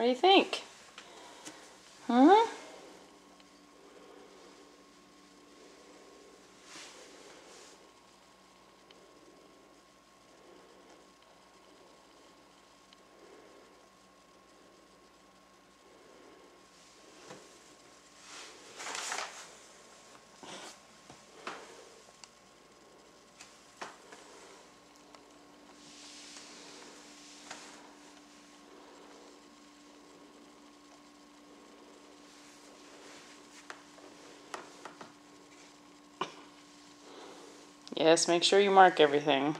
What do you think? Yes, make sure you mark everything.